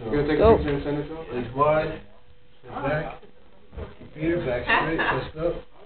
You're gonna take Go. a oh. picture and send it to him? His wide, his back, feet are back straight, chest up.